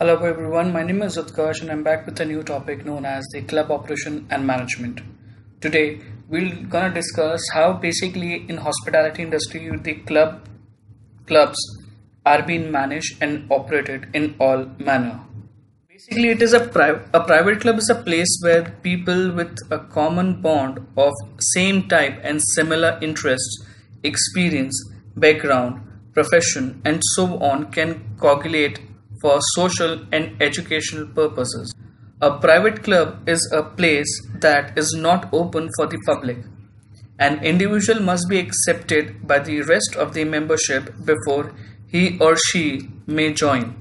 Hello everyone, my name is Utkarsh and I'm back with a new topic known as the club operation and management. Today we're gonna discuss how basically in hospitality industry the club clubs are being managed and operated in all manner. Basically it is a private a private club is a place where people with a common bond of same type and similar interests, experience, background, profession and so on can congregate for social and educational purposes. A private club is a place that is not open for the public. An individual must be accepted by the rest of the membership before he or she may join.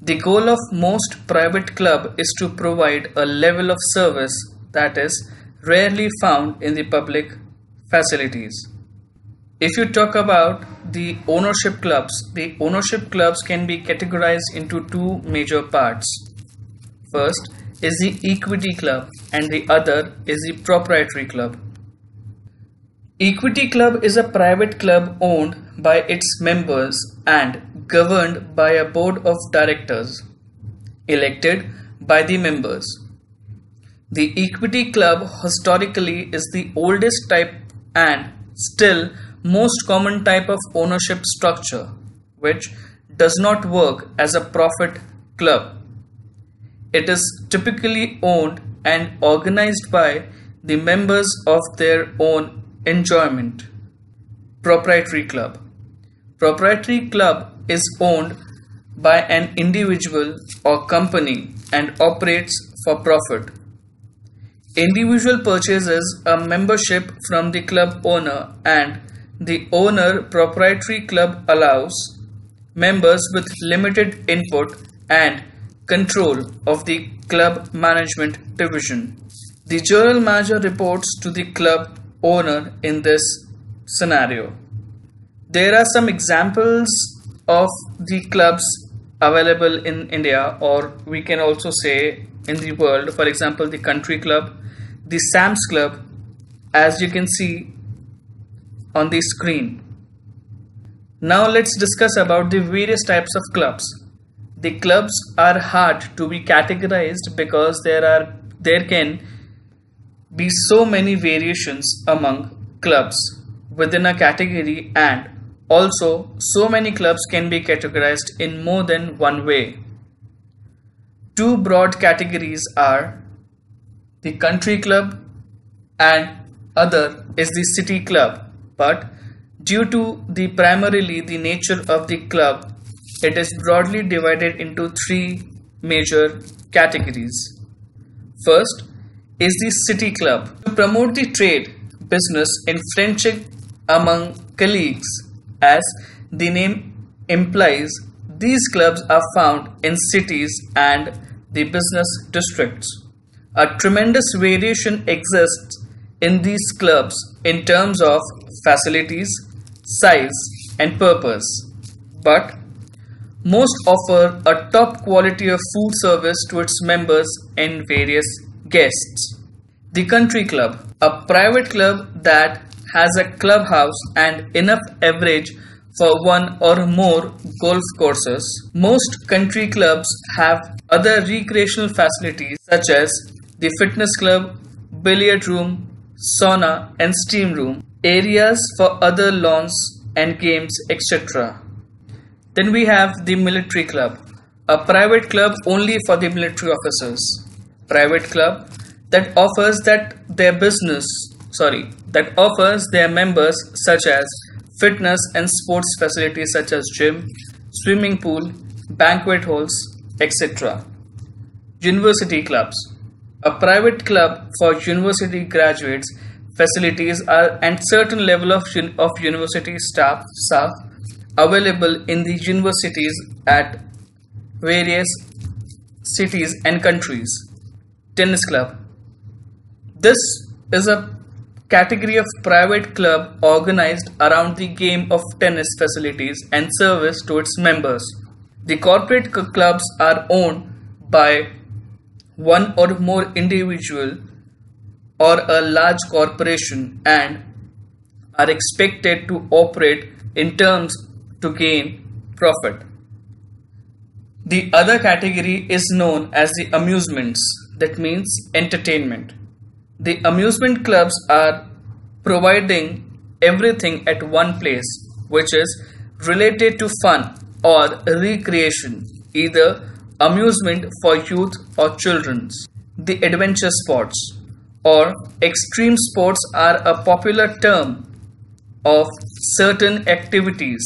The goal of most private club is to provide a level of service that is rarely found in the public facilities. If you talk about the ownership clubs, the ownership clubs can be categorized into two major parts. First is the equity club and the other is the proprietary club. Equity club is a private club owned by its members and governed by a board of directors elected by the members. The equity club historically is the oldest type and still most common type of ownership structure which does not work as a profit club. It is typically owned and organized by the members of their own enjoyment. Proprietary club. Proprietary club is owned by an individual or company and operates for profit. Individual purchases a membership from the club owner and the owner proprietary club allows members with limited input and control of the club management division. The general manager reports to the club owner in this scenario. There are some examples of the clubs available in India or we can also say in the world for example the country club the Sam's club as you can see on the screen. Now let's discuss about the various types of clubs. The clubs are hard to be categorized because there are there can be so many variations among clubs within a category and also so many clubs can be categorized in more than one way. Two broad categories are the country club and other is the city club but due to the primarily the nature of the club it is broadly divided into three major categories. First is the city club. To promote the trade business and friendship among colleagues as the name implies these clubs are found in cities and the business districts. A tremendous variation exists in these clubs in terms of facilities, size, and purpose, but most offer a top quality of food service to its members and various guests. The Country Club, a private club that has a clubhouse and enough average for one or more golf courses. Most country clubs have other recreational facilities such as the fitness club, billiard room, sauna, and steam room areas for other lawns and games, etc. Then we have the military club, a private club only for the military officers. Private club that offers that their business, sorry, that offers their members such as fitness and sports facilities such as gym, swimming pool, banquet halls, etc. University clubs, a private club for university graduates facilities are and certain level of, of university staff, staff available in the universities at various cities and countries. Tennis club. This is a category of private club organized around the game of tennis facilities and service to its members. The corporate clubs are owned by one or more individual or a large corporation and are expected to operate in terms to gain profit. The other category is known as the amusements, that means entertainment. The amusement clubs are providing everything at one place, which is related to fun or recreation, either amusement for youth or children's. The adventure sports or extreme sports are a popular term of certain activities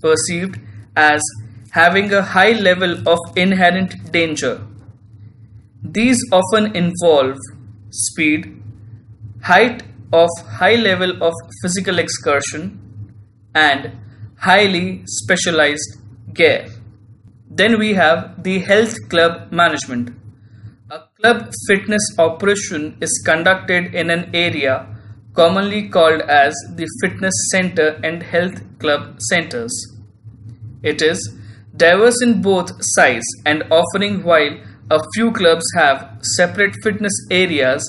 perceived as having a high level of inherent danger. These often involve speed, height of high level of physical excursion, and highly specialized gear. Then we have the health club management. A club fitness operation is conducted in an area commonly called as the fitness center and health club centers. It is diverse in both size and offering while a few clubs have separate fitness areas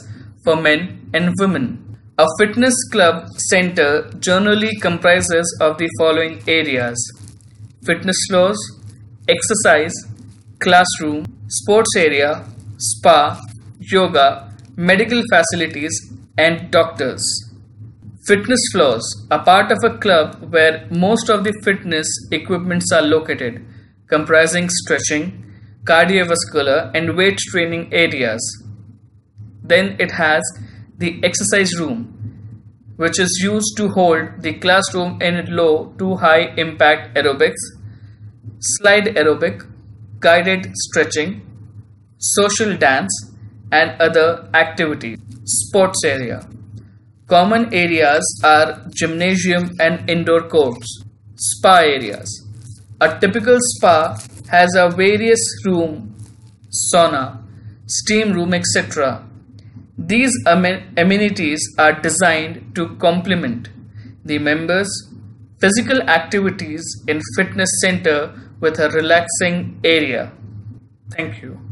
for men and women. A fitness club center generally comprises of the following areas fitness floors, exercise, classroom, sports area, spa, yoga, medical facilities, and doctors. Fitness floors are part of a club where most of the fitness equipments are located, comprising stretching, cardiovascular, and weight training areas. Then it has the exercise room, which is used to hold the classroom in low to high impact aerobics, slide aerobic, guided stretching, social dance, and other activities. Sports area. Common areas are gymnasium and indoor courts. Spa areas. A typical spa has a various room, sauna, steam room, etc. These amenities are designed to complement the members' physical activities in fitness center with a relaxing area. Thank you.